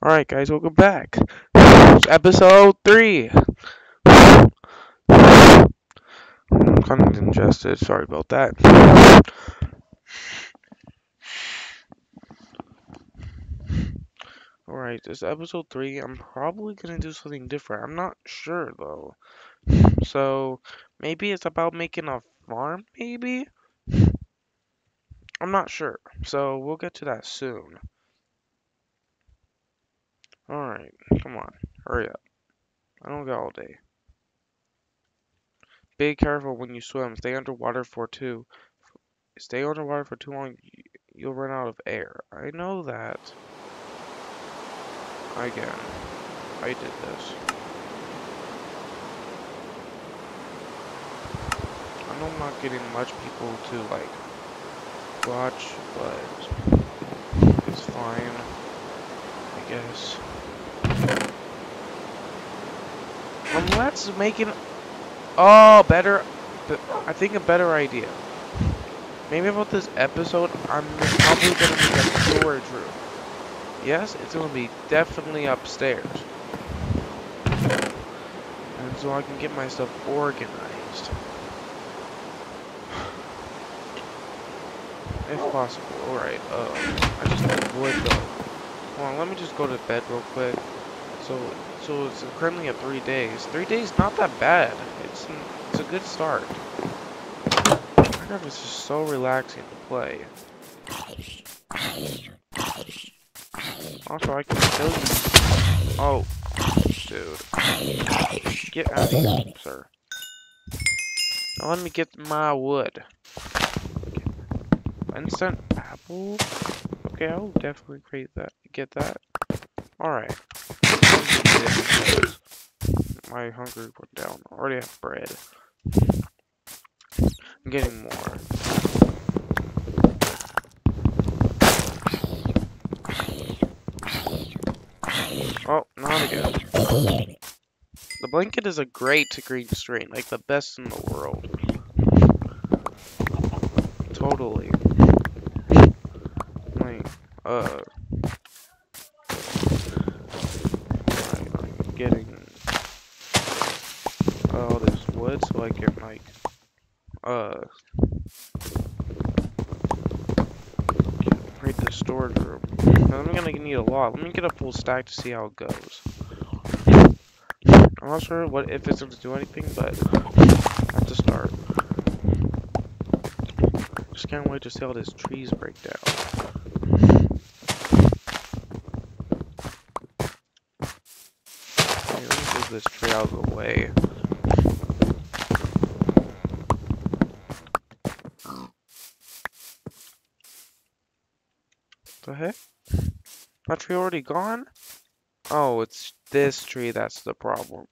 Alright, guys, welcome back. Episode 3. I'm kind of congested, sorry about that. Alright, this episode 3. I'm probably gonna do something different. I'm not sure, though. So, maybe it's about making a farm, maybe? I'm not sure. So, we'll get to that soon. Alright, come on, hurry up. I don't got all day. Be careful when you swim. Stay underwater for too. Stay underwater for too long, you'll run out of air. I know that. Again, I did this. I know I'm not getting much people to like watch, but it's fine, I guess. Let's make an oh better. I think a better idea. Maybe about this episode, I'm probably gonna make a storage room. Yes, it's gonna be definitely upstairs, and so I can get my stuff organized, if possible. All right. Uh, I just need wood. Hold on, let me just go to bed real quick. So, so it's currently at three days. Three days, not that bad. It's it's a good start. Minecraft is just so relaxing to play. Also, I can kill you. Oh, dude, get out of here, sir. Now let me get my wood. Instant apple. Okay, I'll definitely create that. Get that. Alright. My hunger went down. I already have bread. I'm getting more. Oh, not again. The blanket is a great green screen, like the best in the world. Totally. Like, uh... I'm getting all this wood so I can, like, uh... create the storage room. Now, I'm gonna need a lot. Let me get a full stack to see how it goes. I'm not sure what if it's to do anything, but I have to start. Just can't wait to see how these trees break down. Let me move this tree out of the way. The heck? That tree already gone? Oh, it's this tree that's the problem.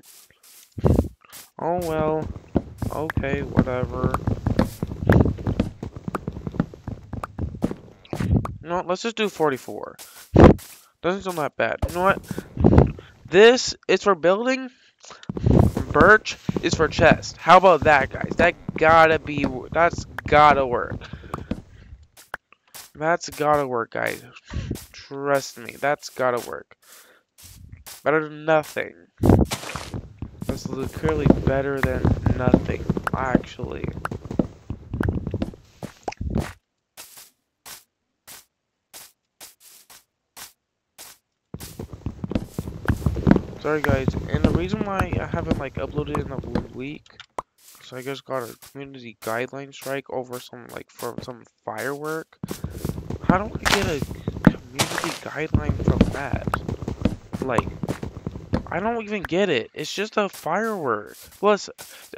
Oh well. Okay, whatever. No, let's just do 44. Doesn't sound that bad. You know what? This is for building. Birch is for chest. How about that, guys? That gotta be. That's gotta work. That's gotta work, guys. Trust me, that's gotta work. Better than nothing. This is clearly better than nothing, actually. Sorry guys, and the reason why I haven't like uploaded in a week, so I just got a community guideline strike over some like from some firework. How do I get a community guideline from that? Like, I don't even get it. It's just a firework. Plus,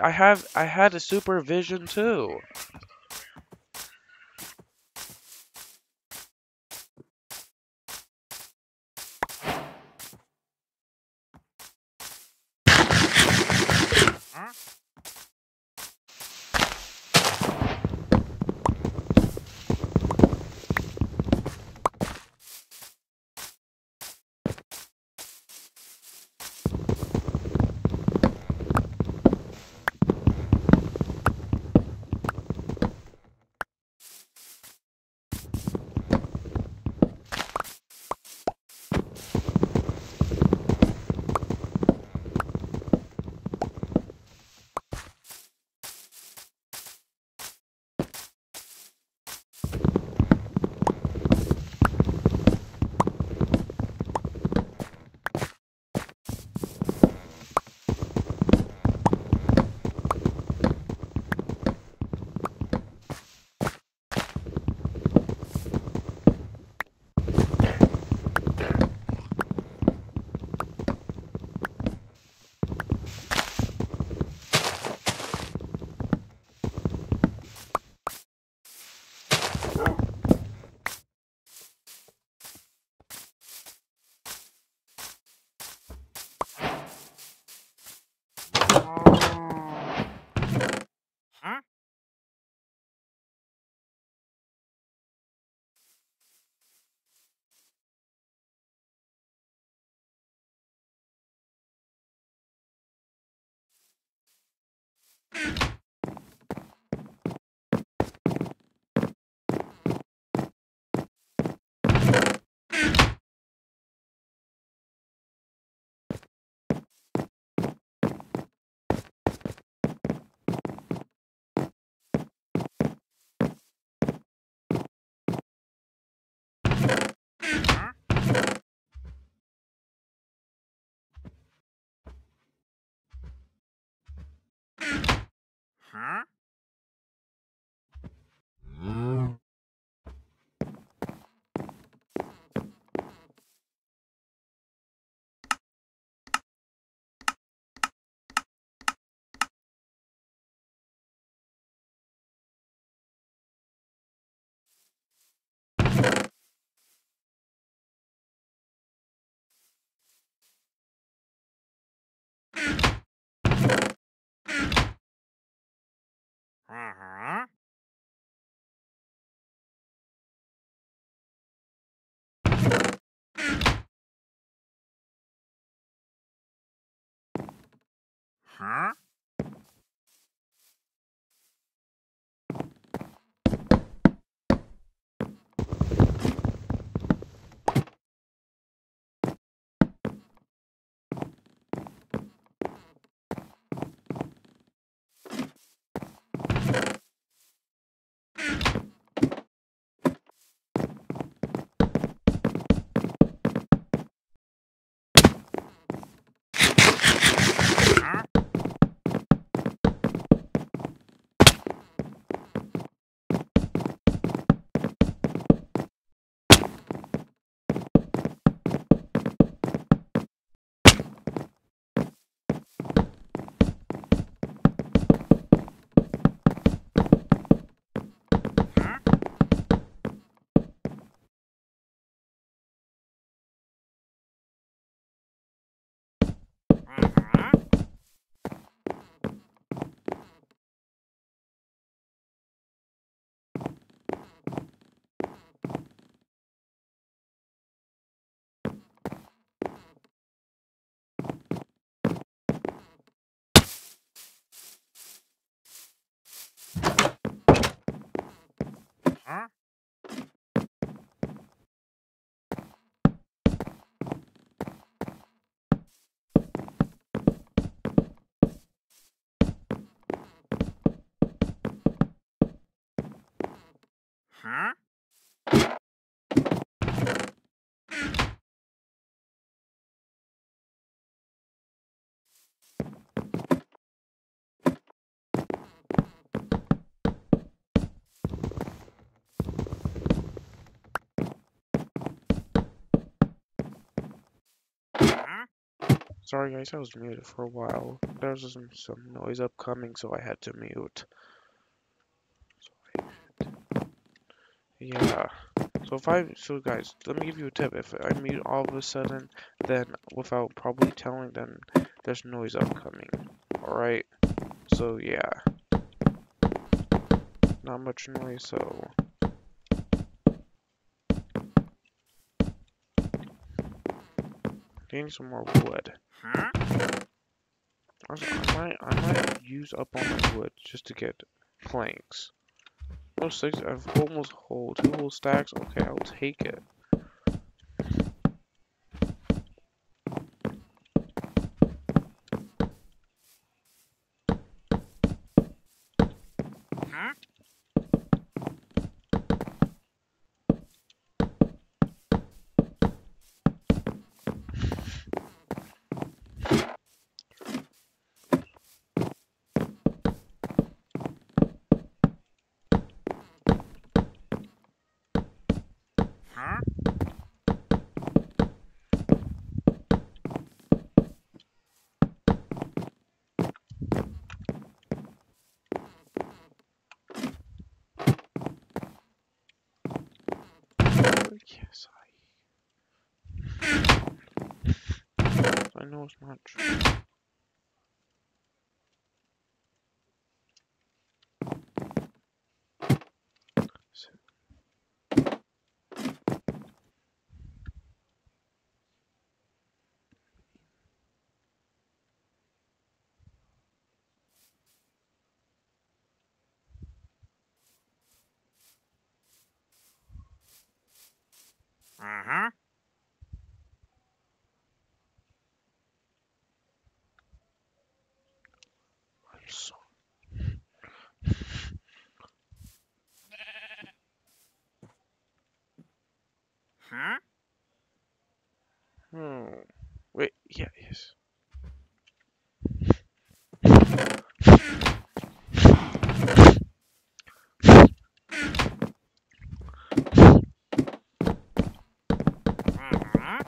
I have I had a supervision too. Huh? Huh? Sorry guys, I was muted for a while. There was some, some noise upcoming, so I had to mute. Yeah. So if I, so guys, let me give you a tip. If I mute all of a sudden, then without probably telling, then there's noise upcoming. Alright? So yeah. Not much noise, so. Getting some more wood. I might, I might use up all my wood just to get planks. Oh, six, I've almost whole, two whole stacks. Okay, I'll take it. Huh? Yes, I. I know it's not Uh-huh. Huh? Hmm. Wait, yeah, yes. Uh-huh.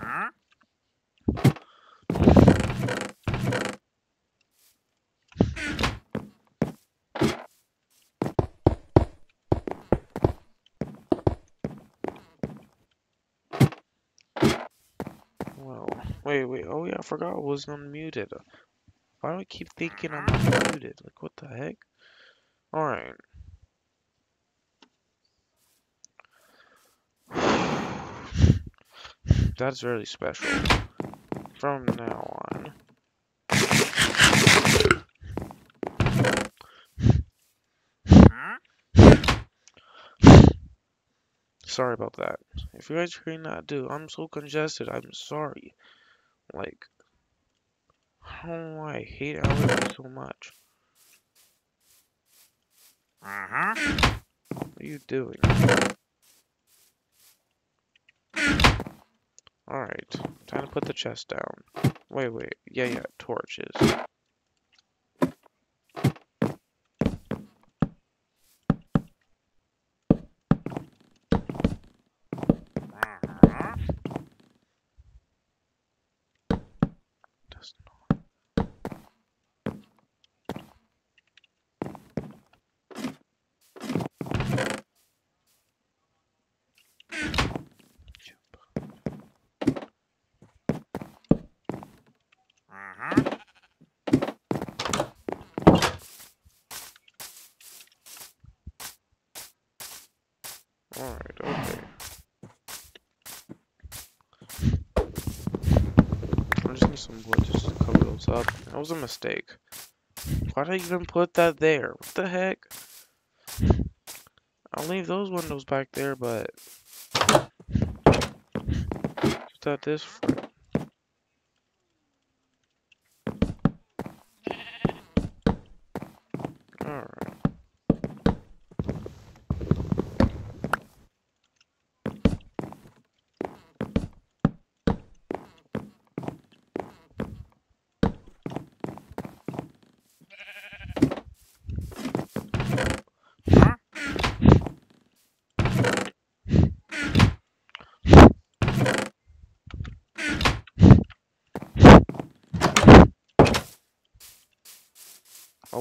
Huh? Well, wait, wait. Oh yeah, I forgot I was unmuted. Why do I keep thinking I'm unmuted? Like, what the heck? Alright. That's really special. From now on. Sorry about that. If you guys are hearing that, dude, I'm so congested. I'm sorry. Like, I don't know why I hate allergies so much. Uh-huh. What are you doing? Alright, time to put the chest down. Wait, wait. Yeah, yeah, torches. Uh-huh. Does not. Uh-huh. Alright, okay. I just need some wood just to cover those up. That was a mistake. Why did I even put that there? What the heck? I'll leave those windows back there, but... Just at this.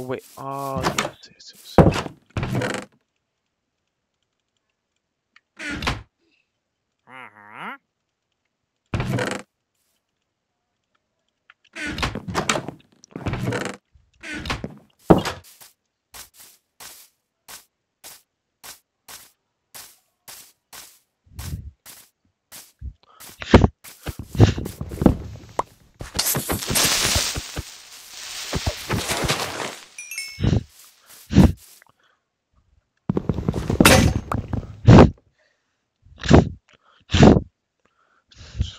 Wait, oh yes, yes, yes. Uh-huh.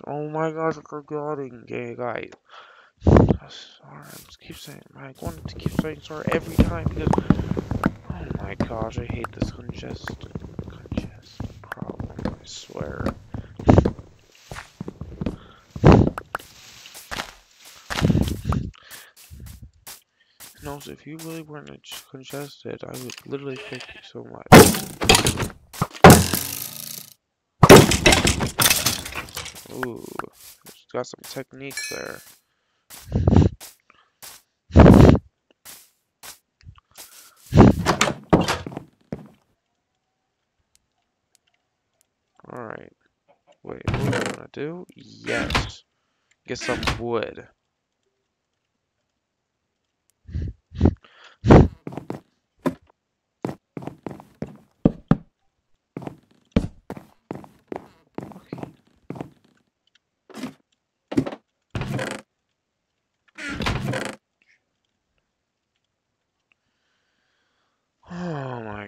Oh my gosh, I'm forgetting, gay guy. I'm sorry, I just keep saying, I wanted to keep saying sorry every time because, oh my gosh, I hate this congested, congested problem, I swear. And also, if you really weren't congested, I would literally thank you so much. Ooh, got some techniques there. Alright. Wait, what was I gonna do? Yes. Get some wood.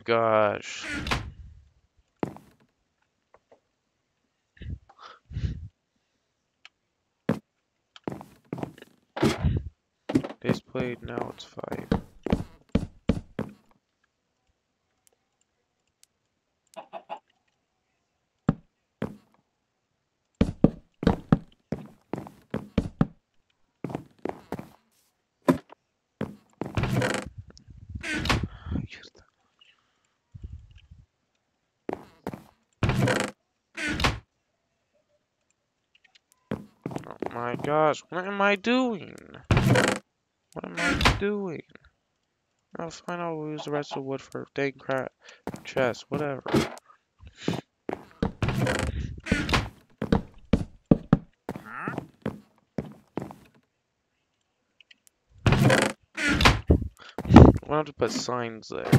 gosh. Days played, now it's five. Oh my gosh, what am I doing? What doing? I'll fine, I'll use the rest of the wood for dang crap chest, whatever. We'll have to put signs there.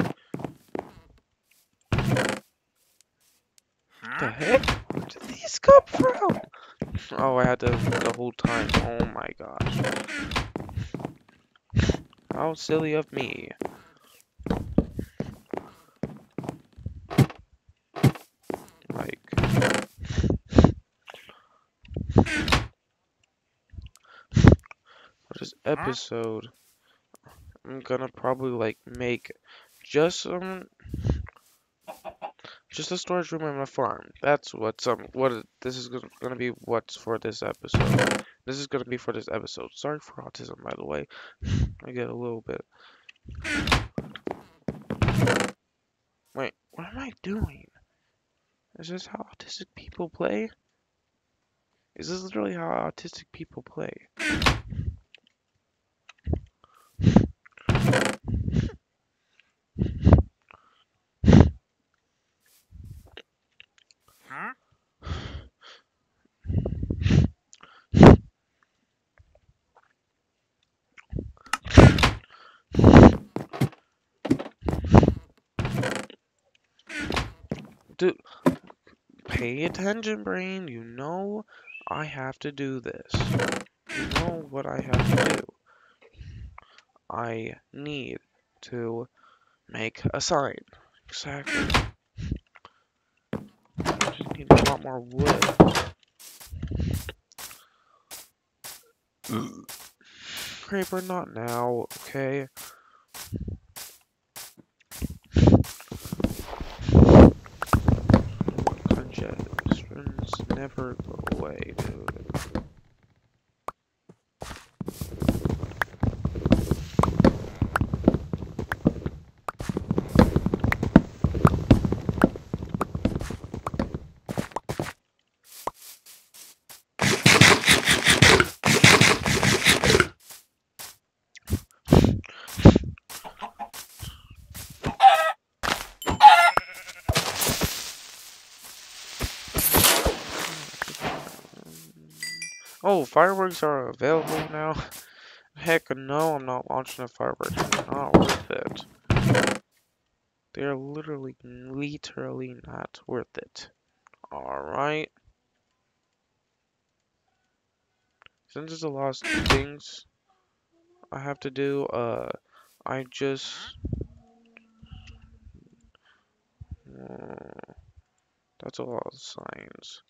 The heck? Where did these come from? Oh, I had to the whole time. Oh my gosh. How silly of me. Like. For this episode, I'm gonna probably like make just some just a storage room on my farm. That's what's um what this is gonna, gonna be what's for this episode. This is gonna be for this episode. Sorry for autism by the way. I get a little bit. Wait, what am I doing? Is this how autistic people play? Is this literally how autistic people play? Huh? Dude, pay attention, brain. You know I have to do this. You know what I have to do. I need to make a sign. Exactly. I just need a lot more wood. Mm. Creeper, not now, okay? Never go away, dude. Oh, fireworks are available now? Heck no, I'm not launching a fireworks. Not worth it. They're literally, literally not worth it. Alright. Since there's a lot of things I have to do, uh, I just... Uh, that's a lot of signs.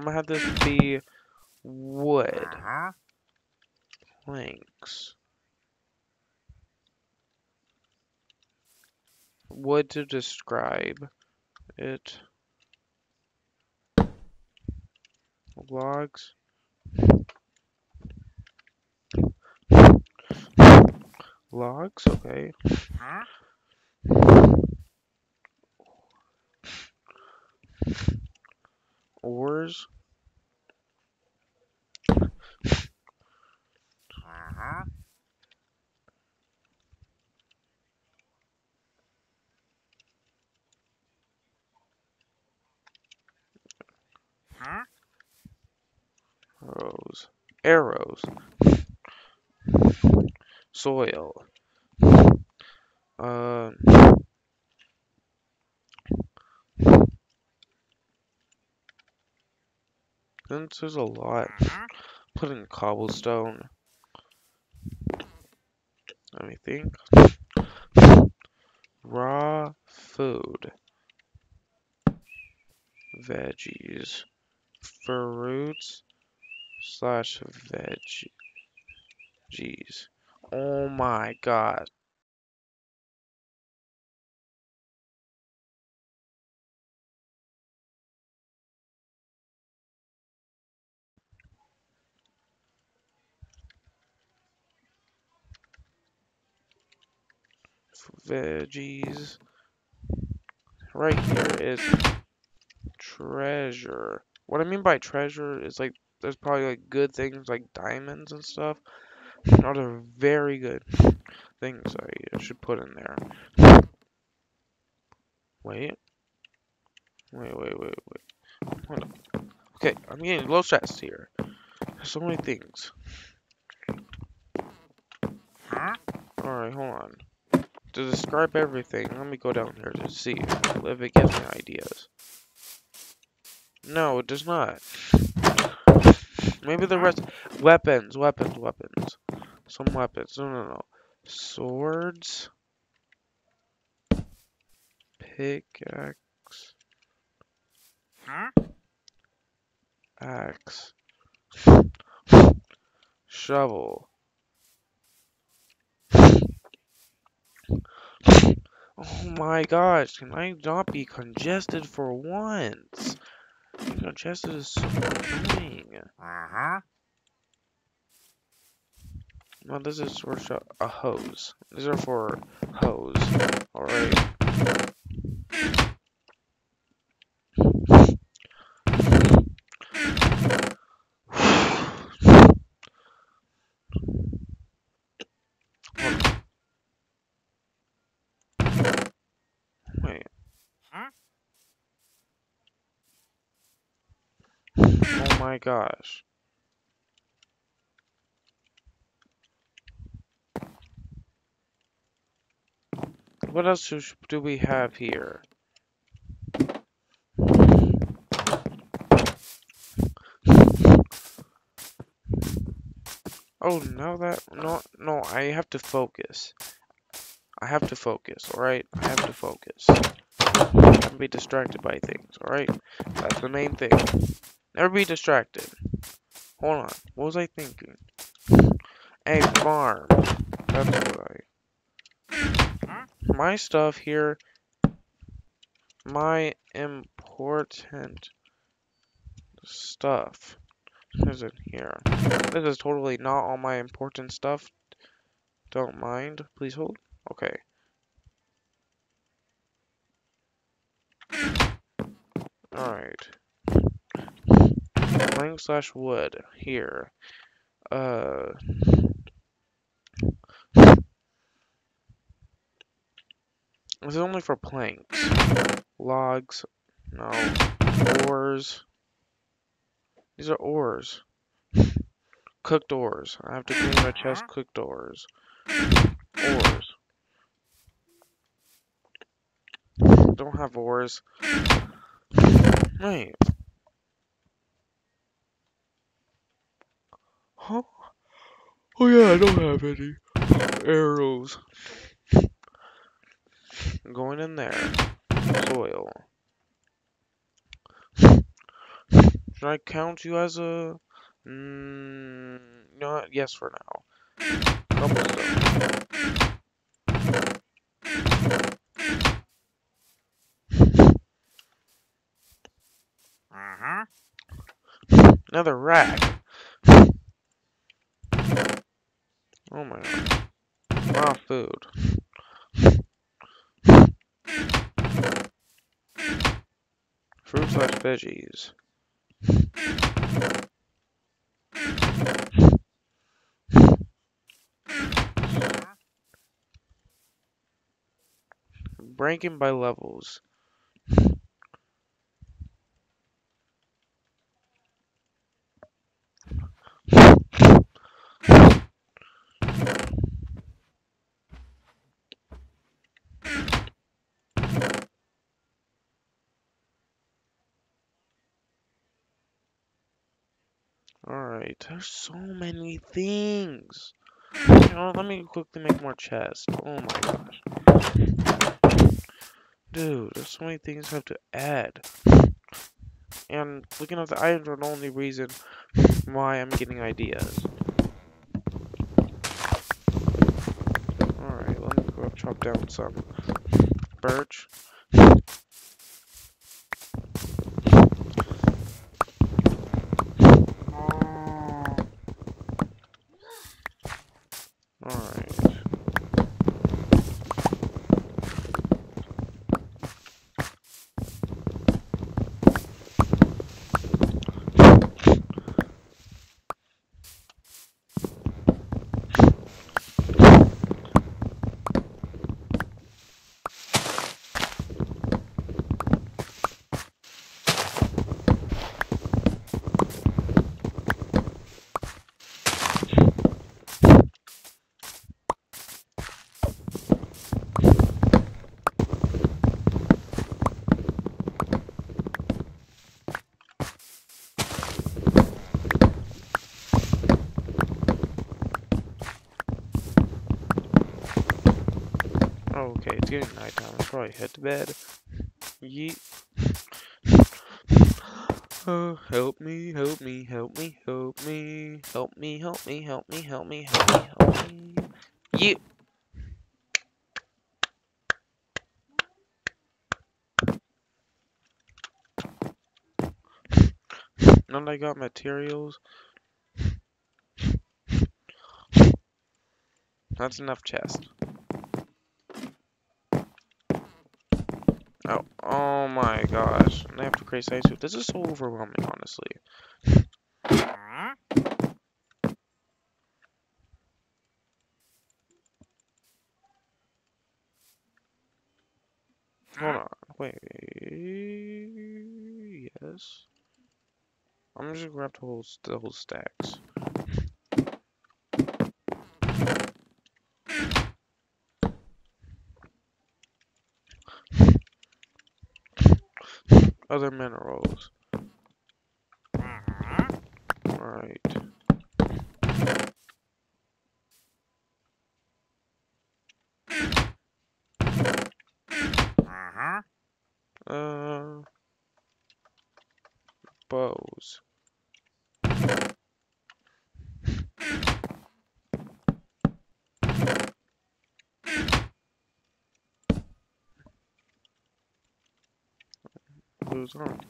I'm gonna have this be wood Uh-huh. planks. Wood to describe it. Logs. Logs, okay. Huh? Ores. Huh? Arrows. Arrows. Soil. Uh. Since there's a lot, Uh-huh. put in cobblestone. Let me think. Raw food. Veggies. Fruits slash veggies. Oh my god. Veggies. Right here is treasure. What I mean by treasure is like there's probably like good things like diamonds and stuff. Other very good things I should put in there. Wait. Wait, wait, wait, wait. Hold on. Okay, I'm getting low stressed here. There's so many things. Alright, hold on to describe everything, let me go down here to see if it gives me ideas. No, it does not. Maybe the rest... Weapons, weapons, weapons. Some weapons. No, no, no. Swords. Pickaxe. Huh? Axe. Shovel. Oh my gosh, can I not be congested for once? Congested is so annoying. Uh-huh. No, this is for a hose. These are for hoes. Alright. My gosh. What else do we have here? Oh, now that, no, no, I have to focus. I have to focus, alright? I have to focus. Can't be distracted by things, alright? That's the main thing. Never be distracted. Hold on. What was I thinking? A farm. That's I... My stuff here... My important stuff is in here. This is totally not all my important stuff. Don't mind. Please hold. Okay. Alright plank slash wood here. Uh, this is only for planks. Logs, no. Ores. These are ores. Cooked ores. I have to clean my chest cooked ores. Ores. Don't have ores. Wait. Huh? Oh yeah, I don't have any arrows. Going in there. Soil. Should I count you as a... Mm, yes for now. Uh-huh. Another rack. Oh my god. Raw food. Fruit slash veggies. Ranking by levels. Alright, there's so many things. You know, let me quickly make more chests. Oh my gosh. Dude, there's so many things I have to add. And looking at the items are the only reason why I'm getting ideas. Alright, let me go chop down some birch. Alright. Oh, okay, it's getting nighttime. I should probably head to bed. Yeet. Oh, help me, help me, help me, help me, help me, help me, help me, help me, help me, help me. Yeet. Now I got materials. That's enough chest. Oh, oh my gosh. I have to create suit. This is so overwhelming, honestly. Hold on. Wait. Yes. I'm just gonna grab the whole, the whole stacks. goes on.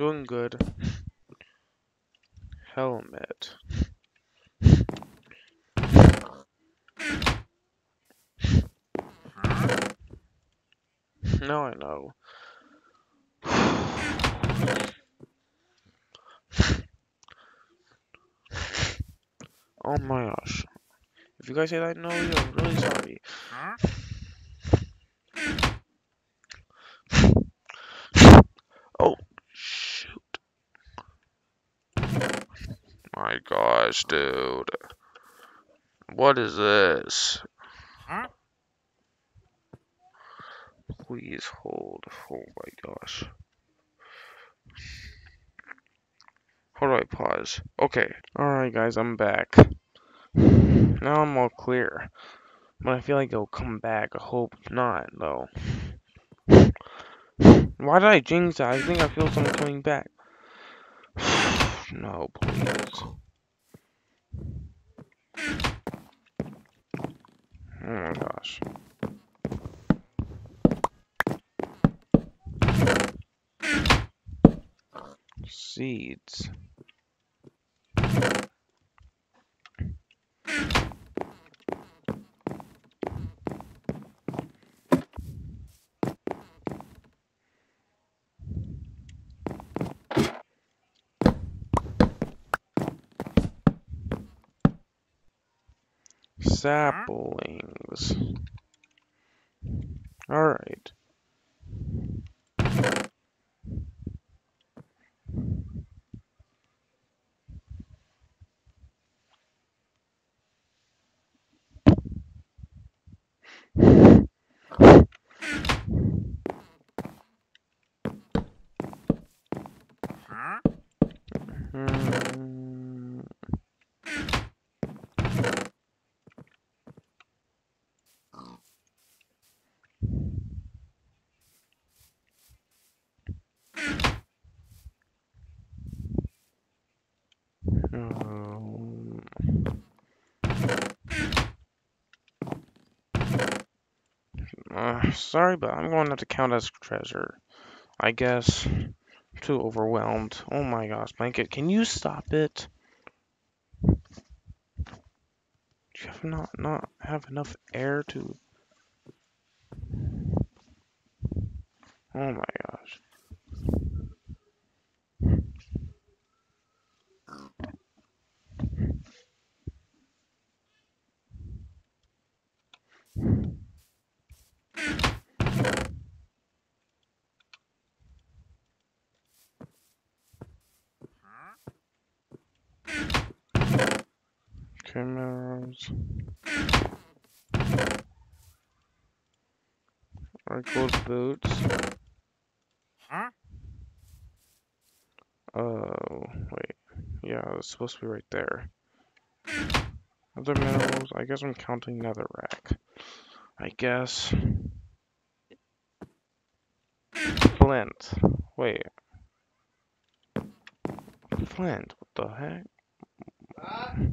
Doing good. Helmet. Now I know. Oh my gosh. If you guys say that no, I'm really sorry. Huh? Oh, shoot. My gosh, dude. What is this? Huh? Please hold. Oh my gosh. How do I pause? Okay. Alright, guys, I'm back. Now I'm all clear. But I feel like it'll come back. I hope not, though. Why did I jinx that? I think I feel something coming back. No, please. Oh my gosh. Seeds. Saplings. Alright. Huh? Hmm. Um, uh, sorry, but I'm going to have to count as treasure. I guess. Too overwhelmed. Oh my gosh, Blanket, can you stop it? Do you have not not have enough air to? Oh my gosh. Huh? Cameras. Ankles, boots. Huh? Oh, wait. Yeah, it's supposed to be right there. Other minerals. I guess I'm counting netherrack. I guess. Flint. Wait. Flint. What the heck? Uh-huh.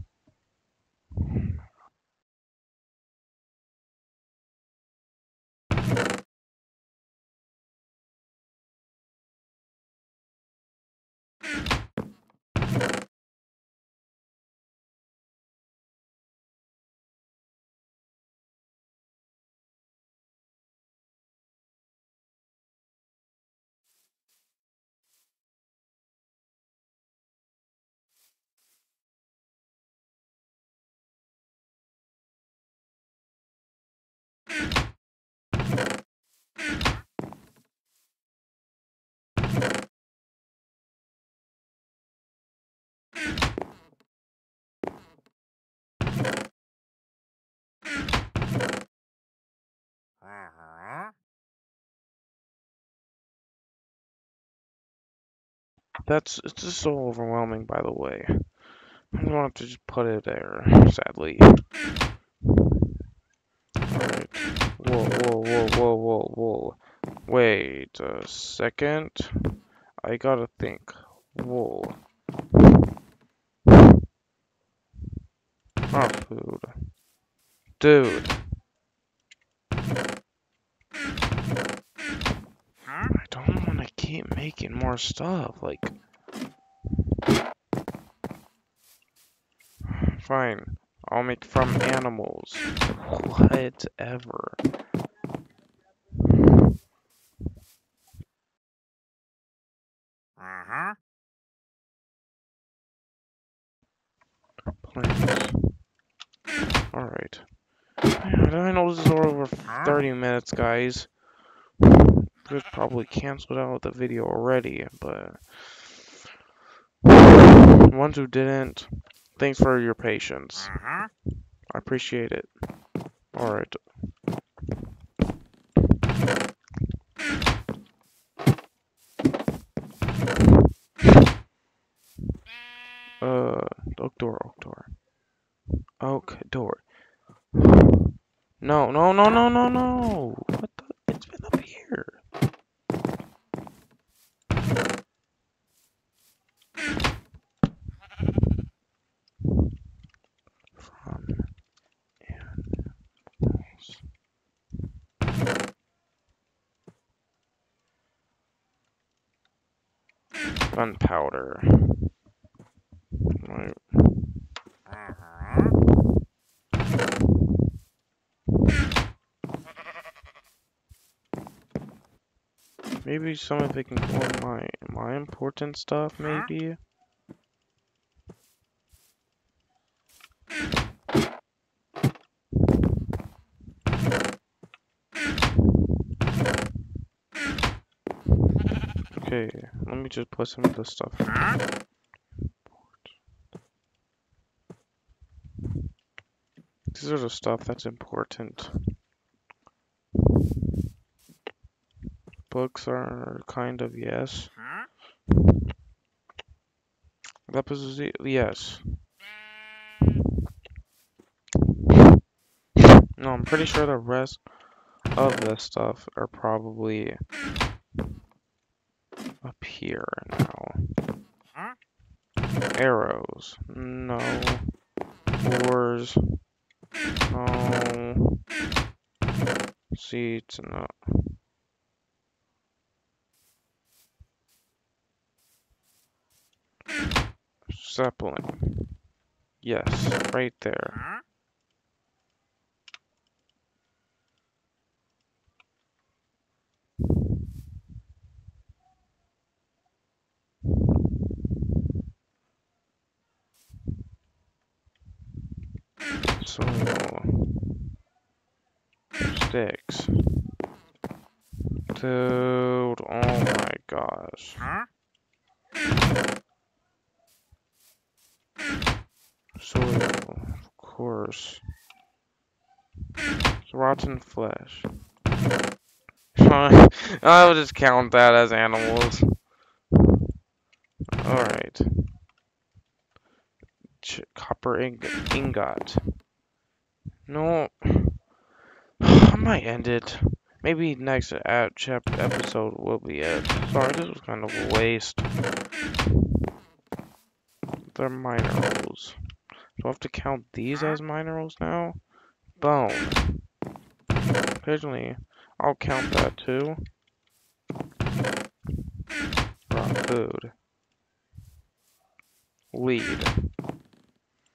That's it's just so overwhelming, by the way. I'm gonna have to just put it there, sadly. Alright. Whoa, whoa, whoa, whoa, whoa, whoa. Wait a second. I gotta think. Whoa. Ah, food. Dude, I don't keep making more stuff. Like. Fine. I'll make from animals. Whatever. Uh-huh. Alright. I know this is over 30 minutes, guys. Could probably canceled out the video already, but ones who didn't, thanks for your patience. Uh-huh. I appreciate it. Alright. Uh, oak door, oak door. Oak door. No, no, no, no, no, no! some of it can call my my important stuff maybe. Okay, let me just put some of this stuff. These are the stuff that's important. Books are kind of yes. Huh? Lapis lazuli, yes. No, I'm pretty sure the rest of this stuff are probably up here now. Huh? Arrows. No. Oars. No. Seats. No. Zeppelin. Yes, right there. Soil. Sticks. Dude, oh my gosh. Huh? Soil, of course. It's rotten flesh. I will just count that as animals. Alright. Copper ing ingot. No. I might end it. Maybe next ep chap episode will be it. Sorry, this was kind of a waste. They're minerals. Do I have to count these as minerals now? Bone. Occasionally, I'll count that too. Raw food. Lead.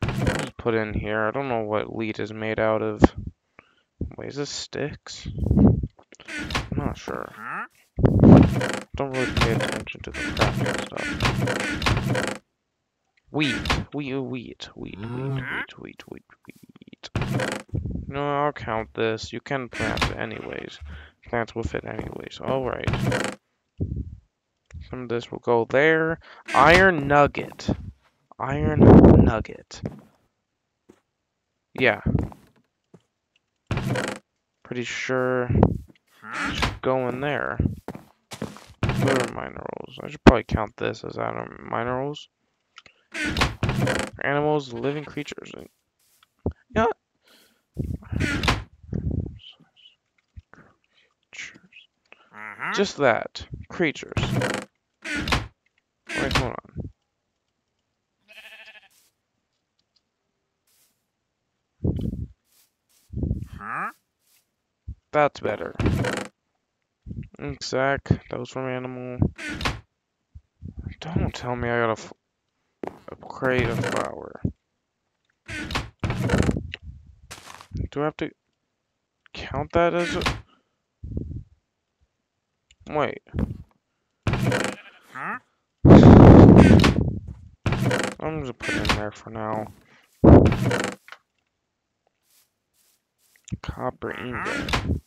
Just put in here. I don't know what lead is made out of. Wait, is this sticks? I'm not sure. Don't really pay attention to the crafting stuff. Weed, weed, weed, weed, weed, weed, weed, weed, No, I'll count this. You can plant anyways. Plants will fit anyways. Alright. Some of this will go there. Iron nugget. Iron nugget. Yeah. Pretty sure Going there. Minerals? I should probably count this as out of minerals. Animals, living creatures. You know? Uh-huh. Just that. Creatures. Wait, hold on. Huh? That's better. Exact. That was from animal. Don't tell me I gotta f create a flower. Do I have to count that as a... Wait. Huh? I'm gonna put it in there for now. Copper ingot.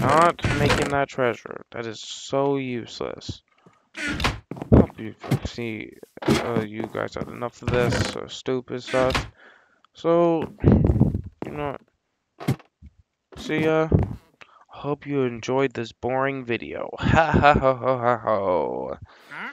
Not making that treasure. That is so useless. You see uh, you guys had enough of this uh, stupid stuff. So, you know, see ya. Hope you enjoyed this boring video. Ha ha ha ha ha ha.